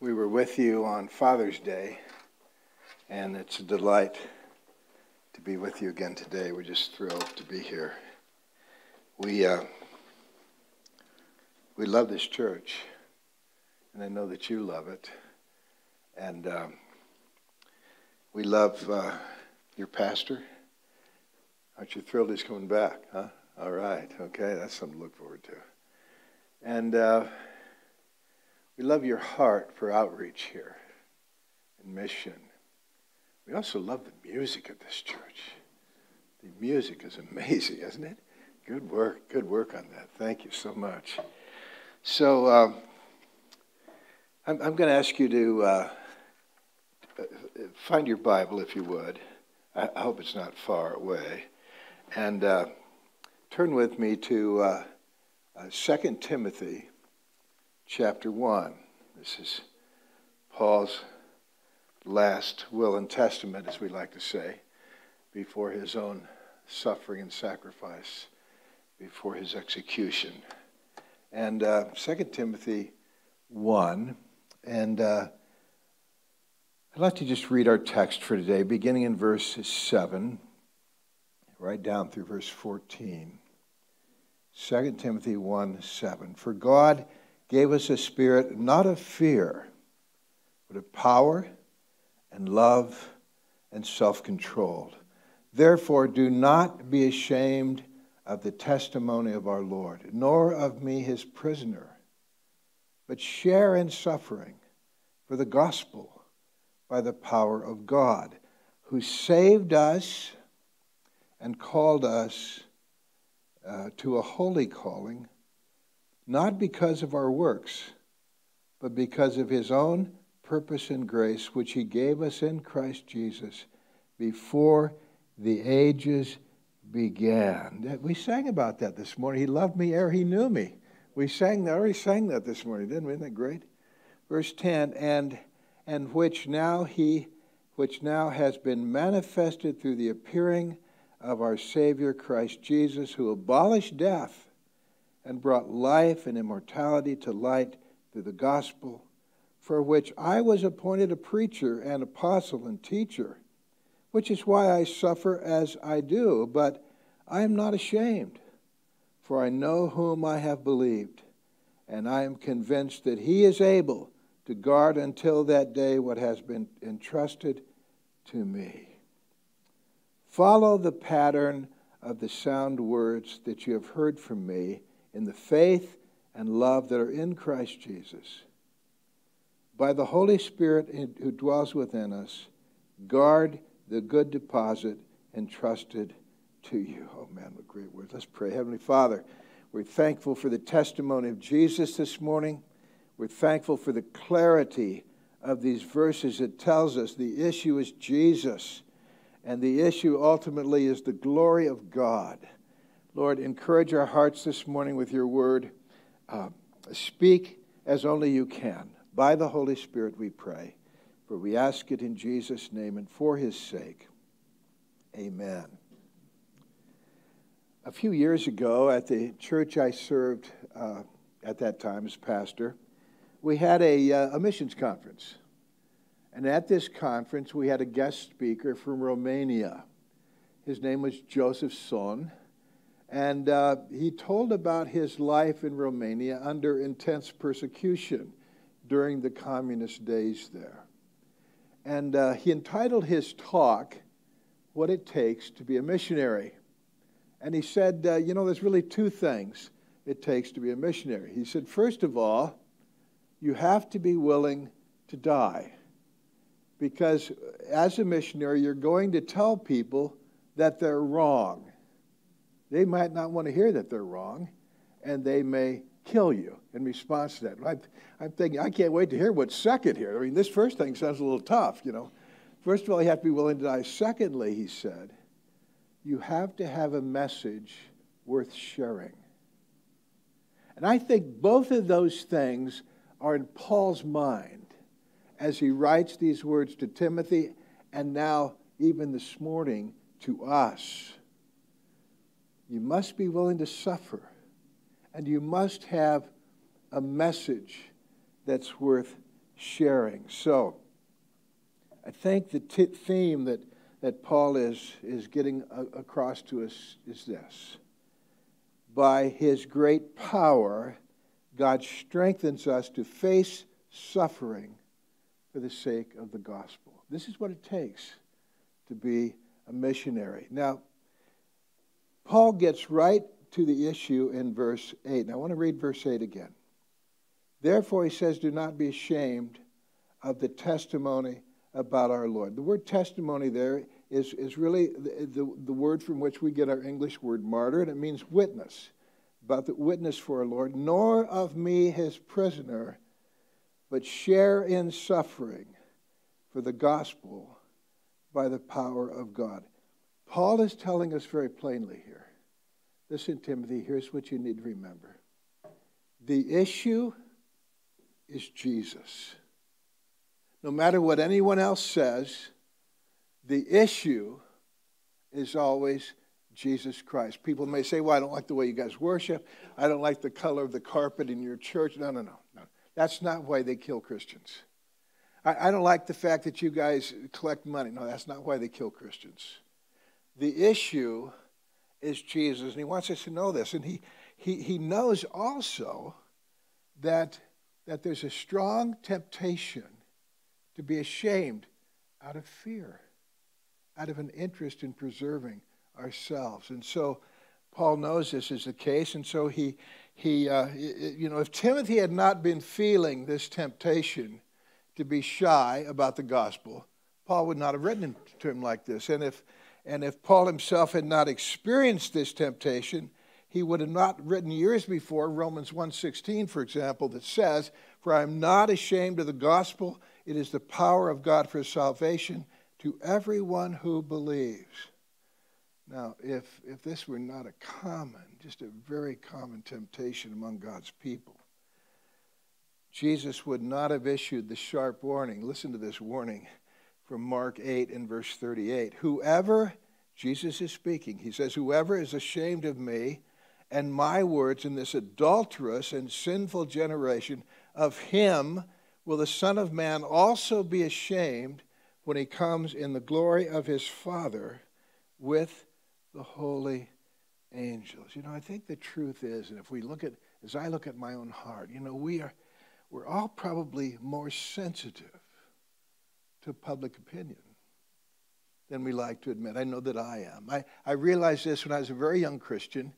we were with you on Father's Day, and it's a delight to be with you again today. We're just thrilled to be here. We uh, we love this church, and I know that you love it, and um, we love uh, your pastor. Aren't you thrilled he's coming back? Huh? All right. Okay, that's something to look forward to. And. Uh, we love your heart for outreach here and mission. We also love the music of this church. The music is amazing, isn't it? Good work. Good work on that. Thank you so much. So, um, I'm, I'm going to ask you to uh, find your Bible, if you would. I, I hope it's not far away. And uh, turn with me to uh, 2 uh, Timothy chapter 1. This is Paul's last will and testament, as we like to say, before his own suffering and sacrifice, before his execution. And uh, 2 Timothy 1, and uh, I'd like to just read our text for today, beginning in verse 7, right down through verse 14. 2 Timothy 1 7. For God gave us a spirit not of fear, but of power and love and self control. Therefore, do not be ashamed of the testimony of our Lord, nor of me, his prisoner, but share in suffering for the gospel by the power of God, who saved us and called us uh, to a holy calling not because of our works, but because of his own purpose and grace, which he gave us in Christ Jesus before the ages began. We sang about that this morning. He loved me ere he knew me. We sang that, already sang that this morning, didn't we? Isn't that great? Verse 10, and and which now he which now has been manifested through the appearing of our Savior Christ Jesus, who abolished death and brought life and immortality to light through the gospel, for which I was appointed a preacher and apostle and teacher, which is why I suffer as I do. But I am not ashamed, for I know whom I have believed, and I am convinced that he is able to guard until that day what has been entrusted to me. Follow the pattern of the sound words that you have heard from me in the faith and love that are in Christ Jesus. By the Holy Spirit who dwells within us, guard the good deposit entrusted to you. Oh man, what great words. Let's pray. Heavenly Father, we're thankful for the testimony of Jesus this morning. We're thankful for the clarity of these verses. It tells us the issue is Jesus, and the issue ultimately is the glory of God. Lord, encourage our hearts this morning with your word. Uh, speak as only you can. By the Holy Spirit, we pray. For we ask it in Jesus' name and for his sake. Amen. A few years ago, at the church I served uh, at that time as pastor, we had a, uh, a missions conference. And at this conference, we had a guest speaker from Romania. His name was Joseph Tson. And uh, he told about his life in Romania under intense persecution during the communist days there. And uh, he entitled his talk, What It Takes to Be a Missionary. And he said, uh, You know, there's really two things it takes to be a missionary. He said, First of all, you have to be willing to die. Because as a missionary, you're going to tell people that they're wrong they might not want to hear that they're wrong, and they may kill you in response to that. I'm, I'm thinking, I can't wait to hear what's second here. I mean, this first thing sounds a little tough, you know. First of all, you have to be willing to die. Secondly, he said, you have to have a message worth sharing. And I think both of those things are in Paul's mind as he writes these words to Timothy and now, even this morning, to us. You must be willing to suffer, and you must have a message that's worth sharing. So, I think the t- theme that, that Paul is, is getting a- across to us is this By his great power, God strengthens us to face suffering for the sake of the gospel. This is what it takes to be a missionary. Now, Paul gets right to the issue in verse 8. And I want to read verse 8 again. Therefore, he says, Do not be ashamed of the testimony about our Lord. The word testimony there is, is really the, the, the word from which we get our English word martyr, and it means witness, about the witness for our Lord, nor of me his prisoner, but share in suffering for the gospel by the power of God. Paul is telling us very plainly here. Listen, Timothy, here's what you need to remember. The issue is Jesus. No matter what anyone else says, the issue is always Jesus Christ. People may say, Well, I don't like the way you guys worship. I don't like the color of the carpet in your church. No, no, no. no. That's not why they kill Christians. I, I don't like the fact that you guys collect money. No, that's not why they kill Christians. The issue is Jesus, and he wants us to know this. And he, he, he knows also that, that there's a strong temptation to be ashamed out of fear, out of an interest in preserving ourselves. And so Paul knows this is the case, and so he, he uh, you know, if Timothy had not been feeling this temptation to be shy about the gospel, Paul would not have written to him like this. And if, and if Paul himself had not experienced this temptation, he would have not written years before Romans 1:16 for example that says, "For I am not ashamed of the gospel, it is the power of God for salvation to everyone who believes." Now, if if this were not a common, just a very common temptation among God's people, Jesus would not have issued the sharp warning. Listen to this warning from Mark 8 and verse 38. Whoever, Jesus is speaking, he says, Whoever is ashamed of me and my words in this adulterous and sinful generation, of him will the Son of Man also be ashamed when he comes in the glory of his Father with the holy angels. You know, I think the truth is, and if we look at, as I look at my own heart, you know, we are, we're all probably more sensitive to public opinion than we like to admit. I know that I am. I, I realized this when I was a very young Christian,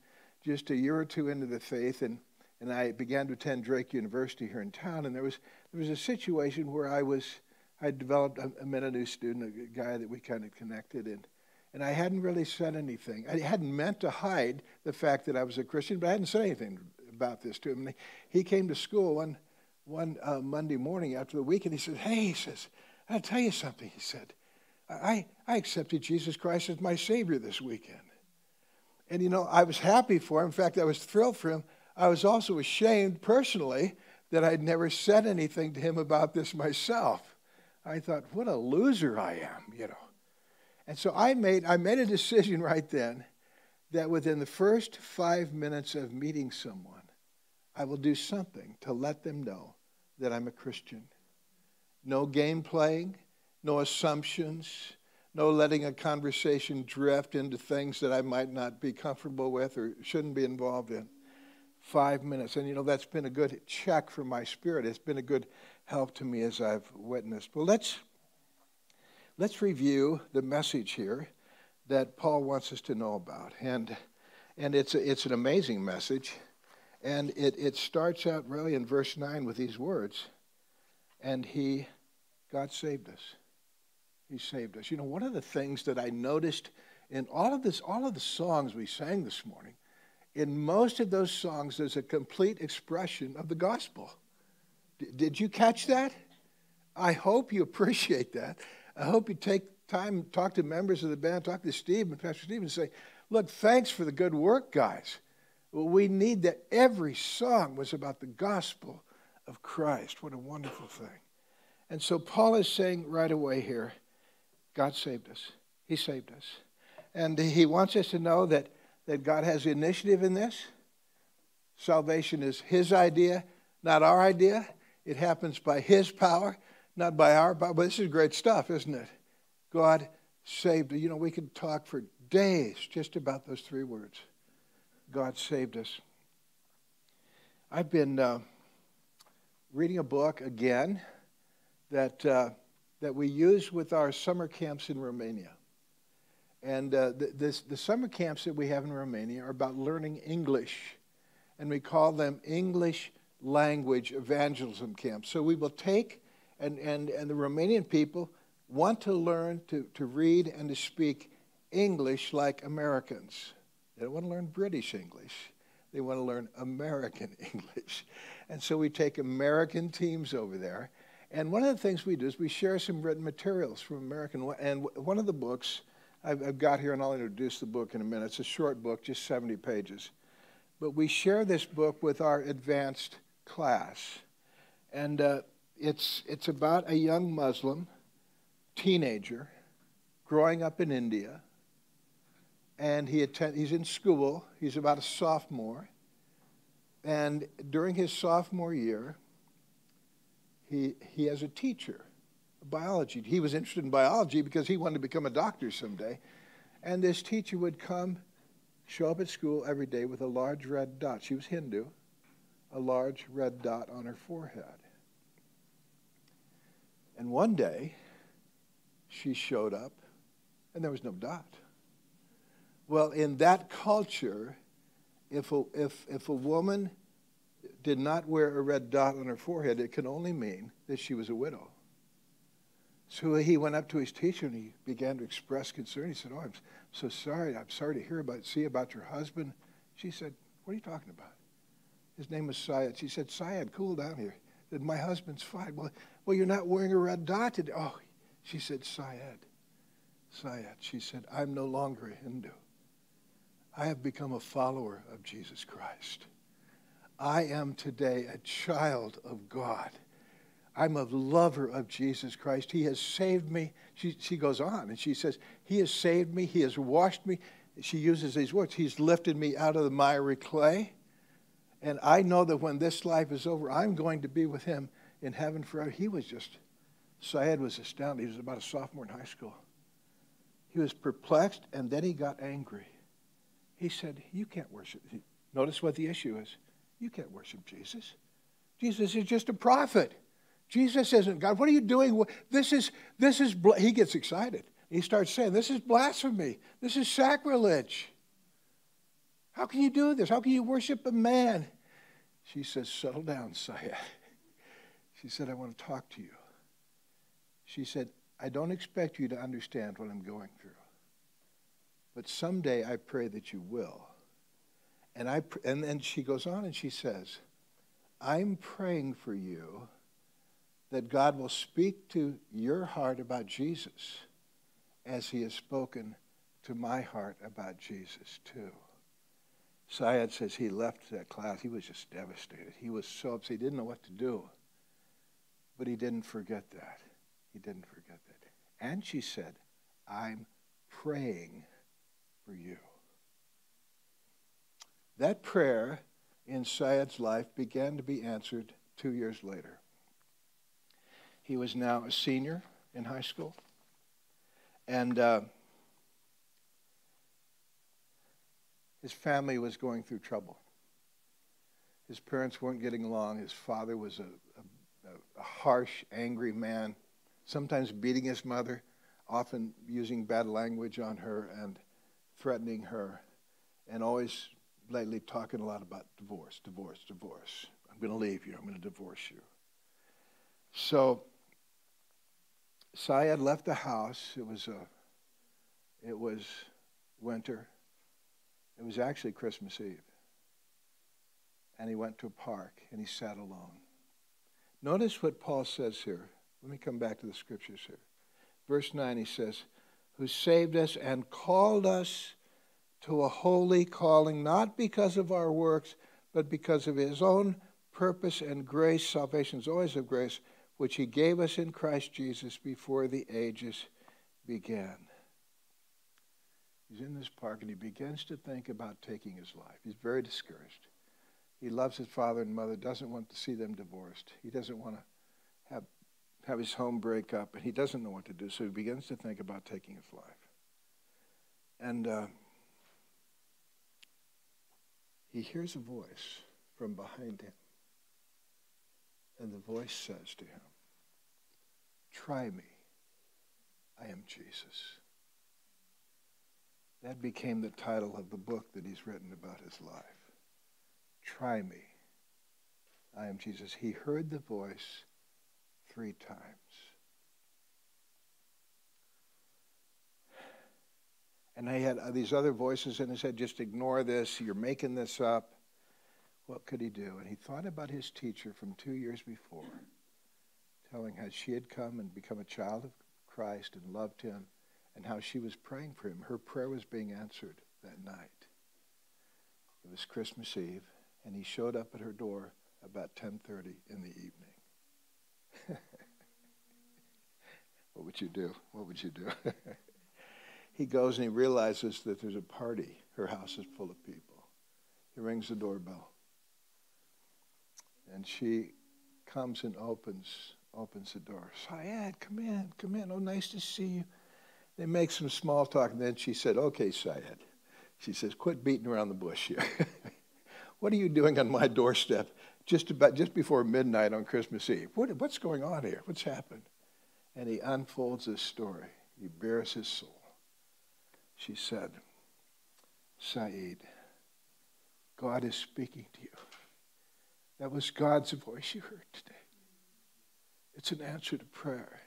just a year or two into the faith, and, and I began to attend Drake University here in town, and there was, there was a situation where I was, I developed, I met a new student, a guy that we kind of connected, and, and I hadn't really said anything. I hadn't meant to hide the fact that I was a Christian, but I hadn't said anything about this to him. And he came to school one, one uh, Monday morning after the week, and he said, hey, he says, I'll tell you something, he said. I, I accepted Jesus Christ as my Savior this weekend. And you know, I was happy for him. In fact, I was thrilled for him. I was also ashamed personally that I'd never said anything to him about this myself. I thought, what a loser I am, you know. And so I made, I made a decision right then that within the first five minutes of meeting someone, I will do something to let them know that I'm a Christian no game playing, no assumptions, no letting a conversation drift into things that I might not be comfortable with or shouldn't be involved in. Five minutes. And you know, that's been a good check for my spirit. It's been a good help to me as I've witnessed. Well, let's, let's review the message here that Paul wants us to know about. And, and it's, a, it's an amazing message. And it, it starts out really in verse 9 with these words and he, God saved us. He saved us. You know, one of the things that I noticed in all of this, all of the songs we sang this morning, in most of those songs, there's a complete expression of the gospel. D- did you catch that? I hope you appreciate that. I hope you take time, talk to members of the band, talk to Steve and Pastor Steve, and say, look, thanks for the good work, guys. Well, we need that every song was about the gospel of Christ. What a wonderful thing. And so Paul is saying right away here God saved us. He saved us. And he wants us to know that, that God has initiative in this. Salvation is his idea, not our idea. It happens by His power, not by our power. But this is great stuff, isn't it? God saved. You know, we could talk for days just about those three words. God saved us. I've been uh, reading a book again that, uh, that we use with our summer camps in Romania. And uh, the, this, the summer camps that we have in Romania are about learning English, and we call them English language evangelism camps. So we will take, and, and, and the Romanian people want to learn to, to read and to speak English like Americans. They don't want to learn British English. They want to learn American English. And so we take American teams over there. And one of the things we do is we share some written materials from American. And one of the books I've, I've got here, and I'll introduce the book in a minute. It's a short book, just 70 pages. But we share this book with our advanced class. And uh, it's, it's about a young Muslim teenager growing up in India. And he attend, he's in school. He's about a sophomore. And during his sophomore year, he, he has a teacher biology. He was interested in biology because he wanted to become a doctor someday. And this teacher would come, show up at school every day with a large red dot. She was Hindu, a large red dot on her forehead. And one day, she showed up, and there was no dot. Well, in that culture, if a, if, if a woman did not wear a red dot on her forehead, it can only mean that she was a widow. So he went up to his teacher and he began to express concern. He said, Oh, I'm so sorry. I'm sorry to hear about, see about your husband. She said, What are you talking about? His name was Syed. She said, Syed, cool down here. Said, My husband's fine. Well, well, you're not wearing a red dot today. Oh, she said, Syed. Syed. She said, I'm no longer a Hindu. I have become a follower of Jesus Christ. I am today a child of God. I'm a lover of Jesus Christ. He has saved me. She, she goes on and she says, He has saved me. He has washed me. She uses these words He's lifted me out of the miry clay. And I know that when this life is over, I'm going to be with Him in heaven forever. He was just, Syed was astounded. He was about a sophomore in high school. He was perplexed and then he got angry. He said, You can't worship. Notice what the issue is. You can't worship Jesus. Jesus is just a prophet. Jesus isn't God. What are you doing? This is, this is, he gets excited. He starts saying, This is blasphemy. This is sacrilege. How can you do this? How can you worship a man? She says, Settle down, Syed. She said, I want to talk to you. She said, I don't expect you to understand what I'm going through. But someday I pray that you will. And, I, and then she goes on and she says, I'm praying for you that God will speak to your heart about Jesus as he has spoken to my heart about Jesus too. Syed says he left that class. He was just devastated. He was so upset. He didn't know what to do. But he didn't forget that. He didn't forget that. And she said, I'm praying for you. That prayer in Syed's life began to be answered two years later. He was now a senior in high school. And uh, his family was going through trouble. His parents weren't getting along. His father was a, a, a harsh, angry man, sometimes beating his mother, often using bad language on her and threatening her, and always lately talking a lot about divorce, divorce, divorce. I'm going to leave you. I'm going to divorce you. So Syed left the house. It was, a, it was winter. It was actually Christmas Eve. And he went to a park and he sat alone. Notice what Paul says here. Let me come back to the scriptures here. Verse 9, he says, Who saved us and called us to a holy calling, not because of our works, but because of his own purpose and grace. Salvation is always of grace which he gave us in Christ Jesus before the ages began. He's in this park and he begins to think about taking his life. He's very discouraged. He loves his father and mother, doesn't want to see them divorced. He doesn't want to have, have his home break up, and he doesn't know what to do, so he begins to think about taking his life. And uh, he hears a voice from behind him. And the voice says to him, Try me. I am Jesus. That became the title of the book that he's written about his life. Try me. I am Jesus. He heard the voice three times. And he had uh, these other voices in his head just ignore this, you're making this up. What could he do? And he thought about his teacher from two years before, telling how she had come and become a child of Christ and loved him, and how she was praying for him. Her prayer was being answered that night. It was Christmas Eve, and he showed up at her door about 10:30 in the evening. What would you do? What would you do? he goes and he realizes that there's a party. Her house is full of people. He rings the doorbell. And she comes and opens opens the door. Syed, come in, come in. Oh, nice to see you. They make some small talk, and then she said, Okay, Syed. She says, Quit beating around the bush here. what are you doing on my doorstep just about just before midnight on Christmas Eve? What, what's going on here? What's happened? And he unfolds his story. He bares his soul. She said, Syed, God is speaking to you. That was God's voice you heard today. It's an answer to prayer.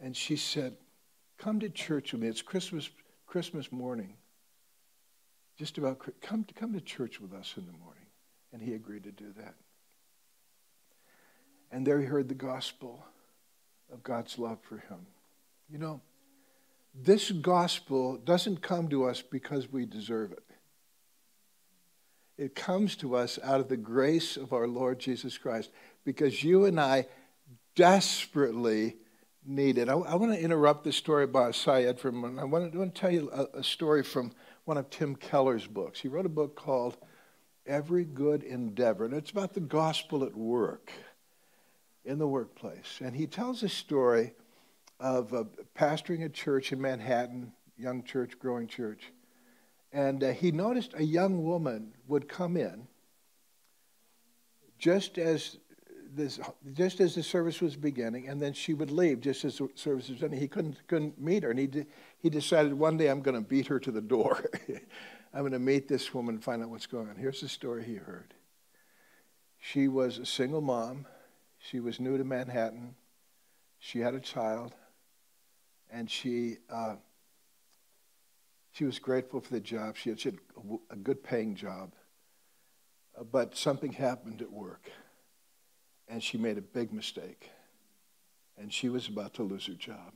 And she said, Come to church with me. It's Christmas, Christmas morning. Just about, come to, come to church with us in the morning. And he agreed to do that. And there he heard the gospel of God's love for him. You know, this gospel doesn't come to us because we deserve it. It comes to us out of the grace of our Lord Jesus Christ because you and I desperately need it. I, I want to interrupt the story about Syed for a moment. I want to, I want to tell you a, a story from one of Tim Keller's books. He wrote a book called Every Good Endeavor, and it's about the gospel at work, in the workplace. And he tells a story of uh, pastoring a church in Manhattan, young church, growing church. And uh, he noticed a young woman would come in just as this, just as the service was beginning, and then she would leave just as the service was ending. He couldn't, couldn't meet her, and he, de- he decided one day I'm going to beat her to the door. I'm going to meet this woman and find out what's going on. Here's the story he heard. She was a single mom. She was new to Manhattan. She had a child, and she uh, she was grateful for the job. She had, she had a, a good paying job, uh, but something happened at work and she made a big mistake. And she was about to lose her job.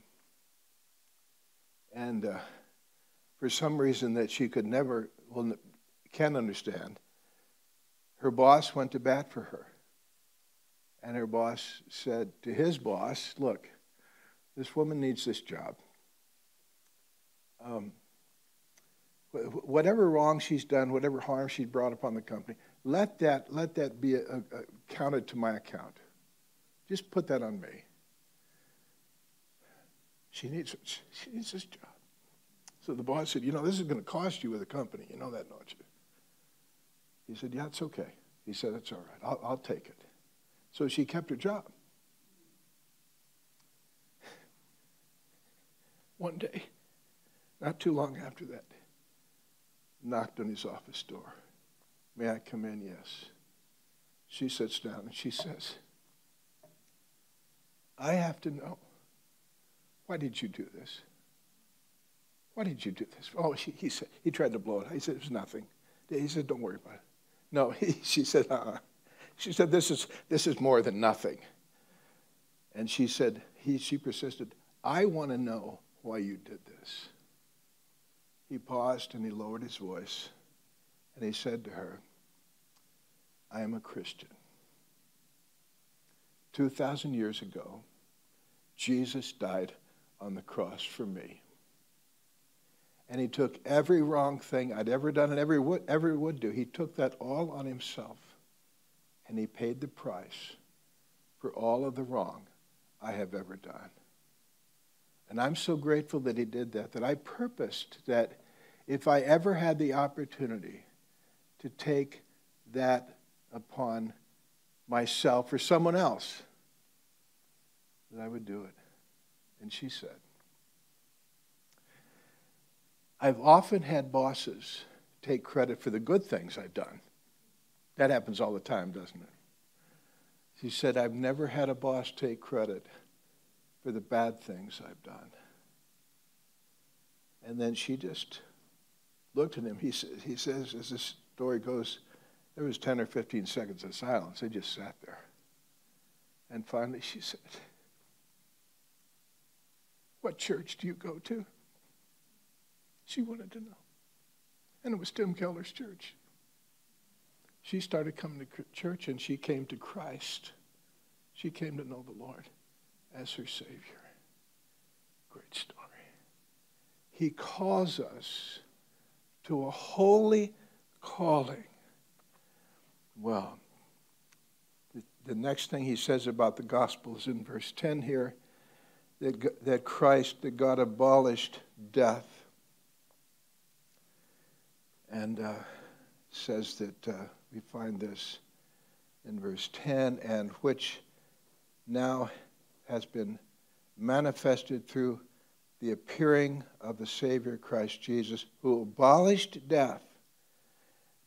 And uh, for some reason that she could never, well, can understand, her boss went to bat for her. And her boss said to his boss, Look, this woman needs this job. Um, whatever wrong she's done, whatever harm she's brought upon the company, let that, let that be a, a, counted to my account. Just put that on me. She needs, she needs this job. So the boss said, You know, this is going to cost you with the company. You know that, don't you? He said, Yeah, it's okay. He said, It's all right. I'll, I'll take it. So she kept her job. One day, not too long after that, knocked on his office door. May I come in? Yes. She sits down and she says, I have to know. Why did you do this? Why did you do this? Oh, she, he said, he tried to blow it. He said, it was nothing. He said, don't worry about it. No, he, she said, uh-uh. She said, this is, this is more than nothing. And she said, he, she persisted, I want to know why you did this. He paused and he lowered his voice and he said to her, I am a Christian. 2,000 years ago, Jesus died on the cross for me. And he took every wrong thing I'd ever done and ever would, ever would do. He took that all on himself. And he paid the price for all of the wrong I have ever done. And I'm so grateful that he did that, that I purposed that if I ever had the opportunity to take that upon myself or someone else, that I would do it. And she said, I've often had bosses take credit for the good things I've done. That happens all the time, doesn't it? She said, I've never had a boss take credit for the bad things I've done. And then she just looked at him. He, he says, as this story goes, there was 10 or 15 seconds of silence. They just sat there. And finally she said, What church do you go to? She wanted to know. And it was Tim Keller's church. She started coming to church and she came to Christ. She came to know the Lord as her Savior. Great story. He calls us to a holy calling. Well, the, the next thing he says about the gospel is in verse 10 here that, that Christ, that God abolished death. And uh, says that uh, we find this in verse 10 and which now has been manifested through the appearing of the Savior Christ Jesus, who abolished death.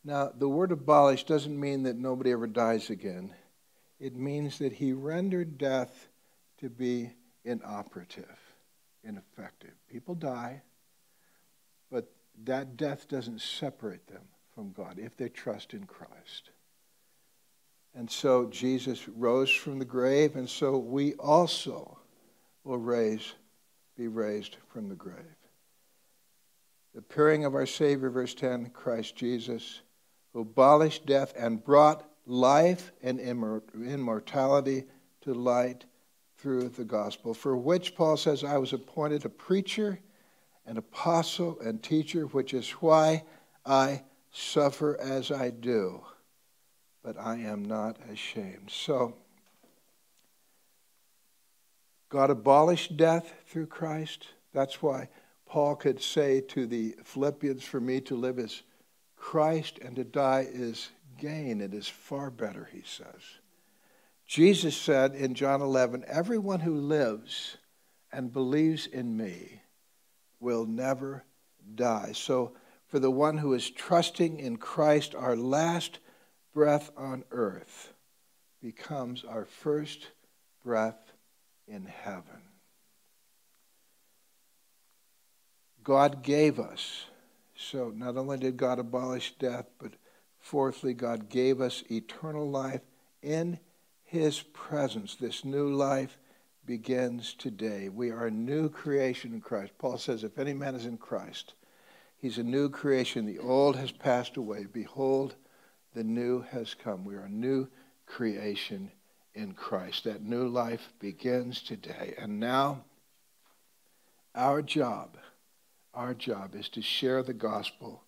Now, the word abolish doesn't mean that nobody ever dies again. It means that he rendered death to be inoperative, ineffective. People die, but that death doesn't separate them from God if they trust in Christ. And so Jesus rose from the grave, and so we also will raise, be raised from the grave. The appearing of our Savior, verse 10, Christ Jesus, who abolished death and brought life and immortality to light through the gospel, for which Paul says, I was appointed a preacher, an apostle, and teacher, which is why I suffer as I do but I am not ashamed. So, God abolished death through Christ. That's why Paul could say to the Philippians, For me to live is Christ, and to die is gain. It is far better, he says. Jesus said in John 11, Everyone who lives and believes in me will never die. So, for the one who is trusting in Christ, our last breath on earth becomes our first breath in heaven. God gave us. So not only did God abolish death, but fourthly, God gave us eternal life in his presence. This new life begins today. We are a new creation in Christ. Paul says, if any man is in Christ, he's a new creation. The old has passed away. Behold, the new has come. We are a new creation in Christ. That new life begins today. And now, our job, our job is to share the gospel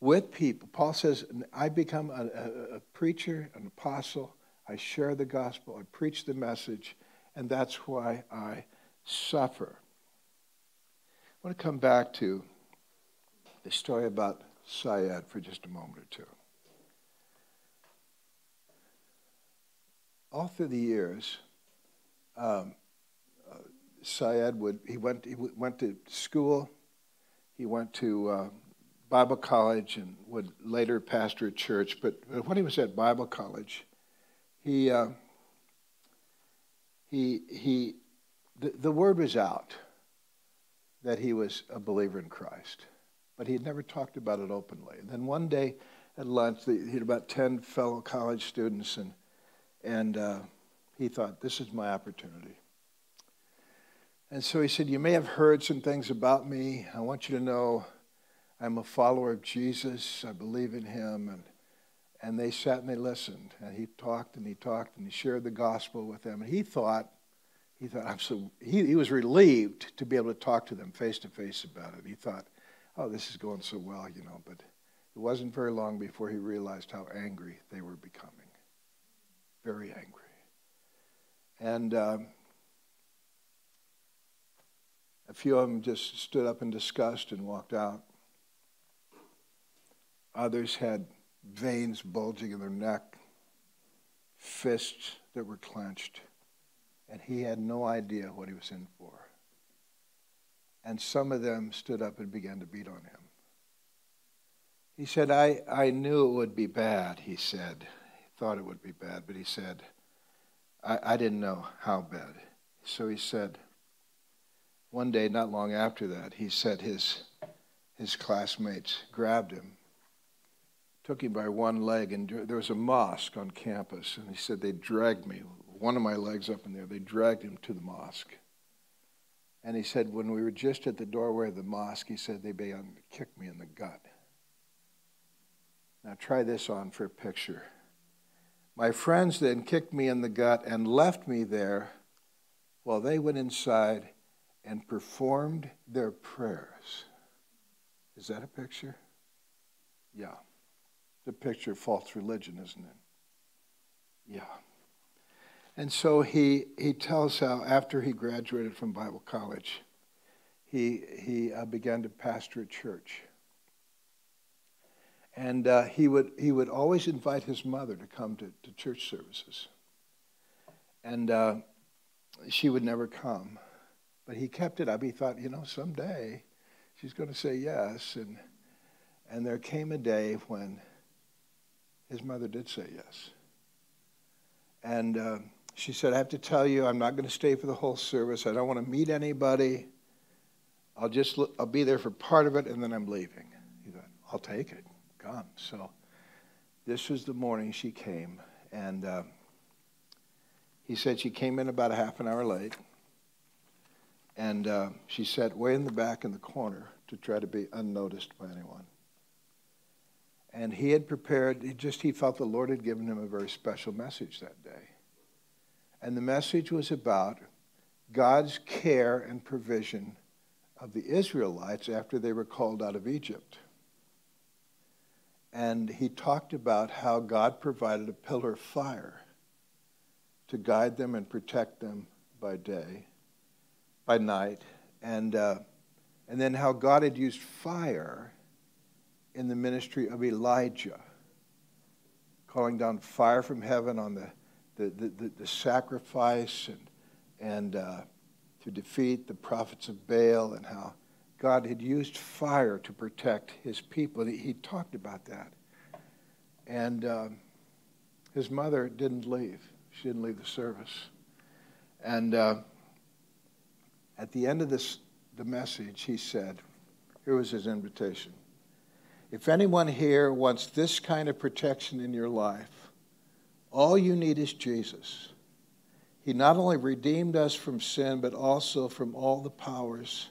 with people. Paul says, I become a, a, a preacher, an apostle. I share the gospel. I preach the message. And that's why I suffer. I want to come back to the story about Syed for just a moment or two. all through the years, um, uh, Syed would he went he went to school, he went to uh, Bible college and would later pastor a church. But when he was at Bible college, he uh, he he the, the word was out that he was a believer in Christ, but he had never talked about it openly. And then one day at lunch, he had about ten fellow college students and and uh, he thought, this is my opportunity. And so he said, You may have heard some things about me. I want you to know I'm a follower of Jesus. I believe in him. And, and they sat and they listened. And he talked and he talked and he shared the gospel with them. And he thought, he thought, I'm so, he, he was relieved to be able to talk to them face to face about it. He thought, oh, this is going so well, you know. But it wasn't very long before he realized how angry they were becoming. Very angry. And um, a few of them just stood up in disgust and walked out. Others had veins bulging in their neck, fists that were clenched, and he had no idea what he was in for. And some of them stood up and began to beat on him. He said, I, I knew it would be bad, he said. He thought it would be bad, but he said, I, I didn't know how bad. So he said, one day, not long after that, he said his, his classmates grabbed him took him by one leg, and there was a mosque on campus, and he said they dragged me, one of my legs up in there, they dragged him to the mosque. And he said, when we were just at the doorway of the mosque, he said they began to kick me in the gut. Now try this on for a picture. My friends then kicked me in the gut and left me there while they went inside and performed their prayers. Is that a picture? Yeah the picture of false religion, isn't it? Yeah. And so he, he tells how after he graduated from Bible college, he, he uh, began to pastor a church. And uh, he, would, he would always invite his mother to come to, to church services. And uh, she would never come. But he kept it up. He thought, you know, someday she's going to say yes. And, and there came a day when his mother did say yes. And uh, she said, I have to tell you, I'm not going to stay for the whole service. I don't want to meet anybody. I'll just I'll be there for part of it, and then I'm leaving. He thought, I'll take it. Come. So this was the morning she came, and uh, he said she came in about a half an hour late, and uh, she sat way in the back in the corner to try to be unnoticed by anyone. And he had prepared, he just he felt the Lord had given him a very special message that day. And the message was about God's care and provision of the Israelites after they were called out of Egypt. And he talked about how God provided a pillar of fire to guide them and protect them by day, by night, and, uh, and then how God had used fire in the ministry of Elijah, calling down fire from heaven on the, the, the, the, sacrifice and, and uh, to defeat the prophets of Baal, and how God had used fire to protect his people. He, he talked about that. And um, his mother didn't leave, she didn't leave the service. And uh, at the end of this, the message, he said, here was his invitation if anyone here wants this kind of protection in your life, all you need is Jesus. He not only redeemed us from sin, but also from all the powers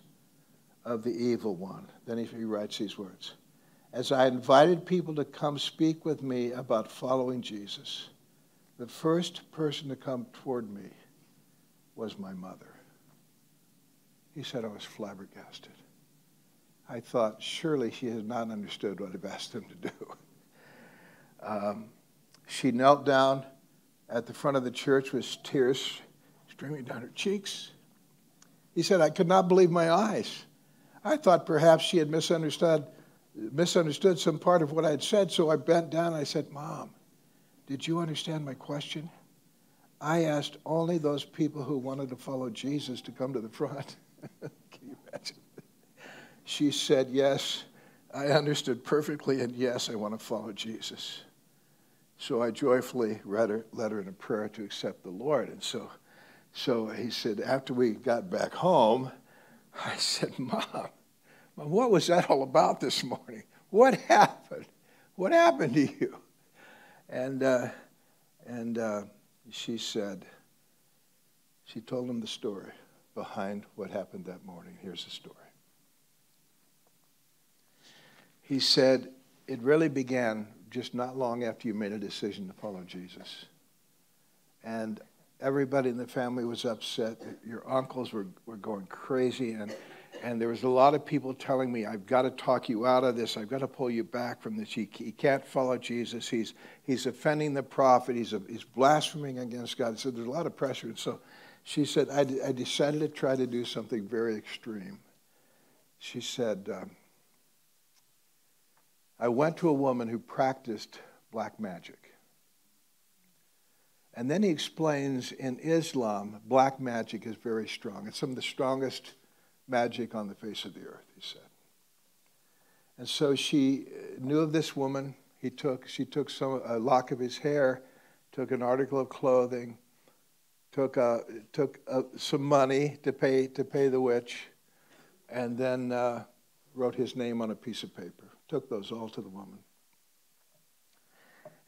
of the evil one. Then he writes these words As I invited people to come speak with me about following Jesus, the first person to come toward me was my mother. He said I was flabbergasted. I thought, surely she has not understood what I've asked him to do. Um, she knelt down at the front of the church with tears streaming down her cheeks. He said, I could not believe my eyes. I thought perhaps she had misunderstood, misunderstood some part of what I had said, so I bent down and I said, Mom, did you understand my question? I asked only those people who wanted to follow Jesus to come to the front. Can you imagine? She said, Yes, I understood perfectly, and yes, I want to follow Jesus. So I joyfully read her, led her in a prayer to accept the Lord. And so, so he said, after we got back home, I said, Mom, Mom, what was that all about this morning? What happened? What happened to you? And, uh, and uh, she said, she told him the story behind what happened that morning. Here's the story he said, It really began just not long after you made a decision to follow Jesus. And everybody in the family was upset. Your uncles were, were going crazy. And, And there was a lot of people telling me, I've got to talk you out of this. I've got to pull you back from this. He, he can't follow Jesus. He's, he's offending the prophet. He's, a, he's blaspheming against God. So there's a lot of pressure. And so she said, I, I decided to try to do something very extreme. She said, um, I went to a woman who practiced black magic. And then he explains in Islam, black magic is very strong. It's some of the strongest magic on the face of the earth, he said. And so she knew of this woman. He took, she took some, a lock of his hair, took an article of clothing, took, uh, took uh, some money to pay, to pay the witch, and then uh, wrote his name on a piece of paper. Took those all to the woman.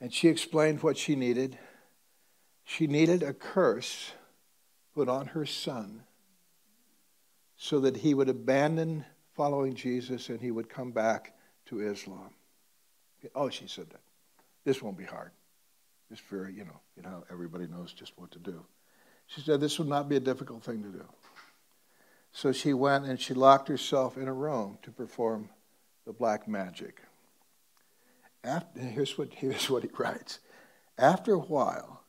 And she explained what she needed. She needed a curse put on her son so that he would abandon following Jesus and he would come back to Islam. Oh, she said that. This won't be hard. It's very, you know, you know, everybody knows just what to do. She said this would not be a difficult thing to do. So she went and she locked herself in a room to perform the black magic. After, here's, what, here's what he writes. After a while,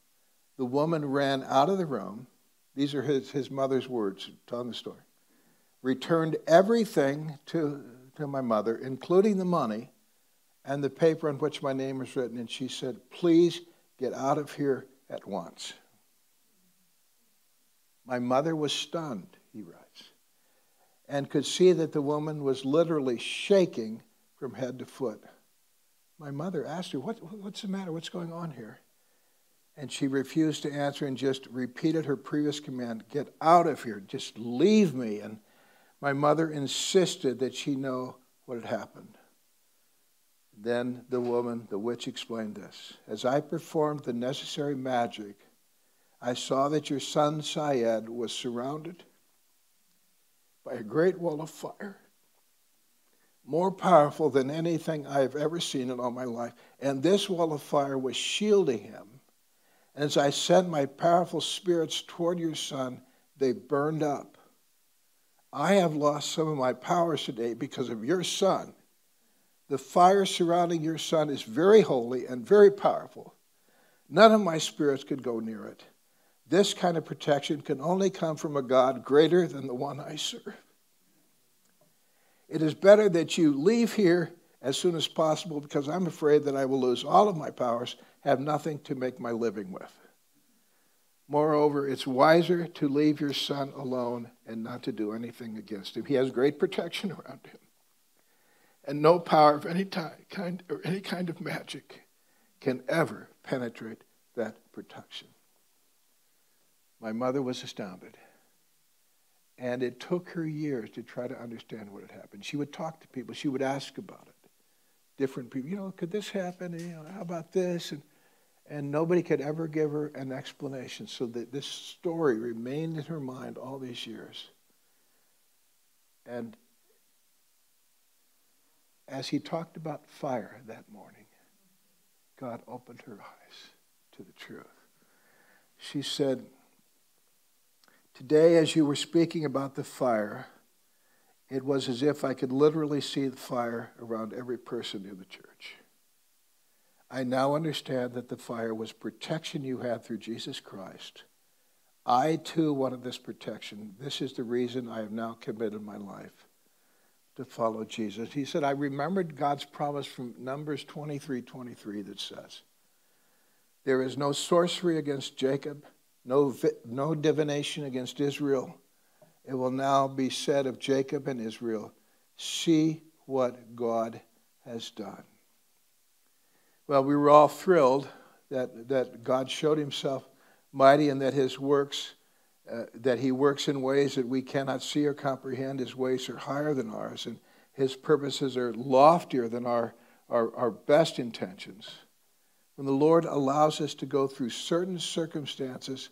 the woman ran out of the room. These are his, his mother's words telling the story returned everything to, to my mother, including the money and the paper on which my name was written. And she said, Please get out of here at once. My mother was stunned, he writes, and could see that the woman was literally shaking from head to foot. My mother asked her, what, What's the matter? What's going on here? And she refused to answer and just repeated her previous command Get out of here, just leave me. And my mother insisted that she know what had happened. Then the woman, the witch, explained this. As I performed the necessary magic, I saw that your son Syed was surrounded by a great wall of fire, more powerful than anything I have ever seen in all my life. And this wall of fire was shielding him. As I sent my powerful spirits toward your son, they burned up I have lost some of my powers today because of your son. The fire surrounding your son is very holy and very powerful. None of my spirits could go near it. This kind of protection can only come from a God greater than the one I serve. It is better that you leave here as soon as possible because I'm afraid that I will lose all of my powers, have nothing to make my living with. Moreover, it's wiser to leave your son alone and not to do anything against him. He has great protection around him. And no power of any kind or any kind of magic can ever penetrate that protection. My mother was astounded. And it took her years to try to understand what had happened. She would talk to people, she would ask about it. Different people, you know, could this happen? You know, how about this? And and nobody could ever give her an explanation, so that this story remained in her mind all these years. And as he talked about fire that morning, God opened her eyes to the truth. She said, Today, as you were speaking about the fire, it was as if I could literally see the fire around every person in the church. I now understand that the fire was protection you had through Jesus Christ. I too wanted this protection. This is the reason I have now committed my life to follow Jesus. He said, I remembered God's promise from Numbers 23 23 that says, There is no sorcery against Jacob, no, no divination against Israel. It will now be said of Jacob and Israel, See what God has done. Well, we were all thrilled that, that God showed himself mighty and that his works, uh, that he works in ways that we cannot see or comprehend. His ways are higher than ours, and his purposes are loftier than our, our, our best intentions. When the Lord allows us to go through certain circumstances,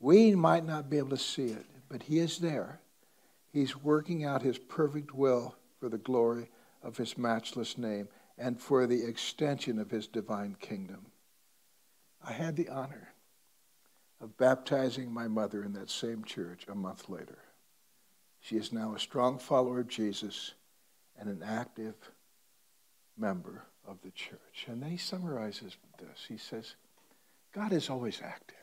we might not be able to see it, but he is there. He's working out his perfect will for the glory of his matchless name and for the extension of his divine kingdom. I had the honor of baptizing my mother in that same church a month later. She is now a strong follower of Jesus and an active member of the church. And then he summarizes this. He says, God is always active.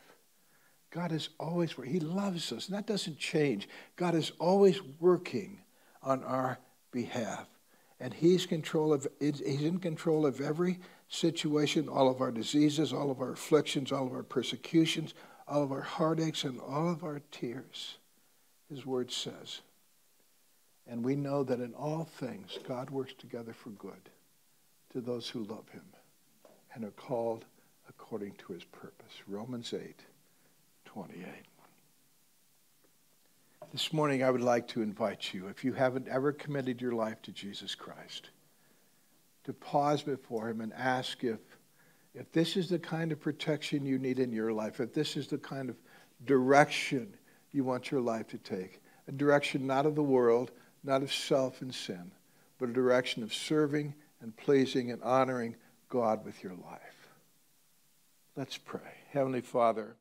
God is always working. He loves us, and that doesn't change. God is always working on our behalf. And he's, control of, he's in control of every situation, all of our diseases, all of our afflictions, all of our persecutions, all of our heartaches, and all of our tears, his word says. And we know that in all things, God works together for good to those who love him and are called according to his purpose. Romans 8, 28. This morning, I would like to invite you, if you haven't ever committed your life to Jesus Christ, to pause before him and ask if, if this is the kind of protection you need in your life, if this is the kind of direction you want your life to take, a direction not of the world, not of self and sin, but a direction of serving and pleasing and honoring God with your life. Let's pray. Heavenly Father,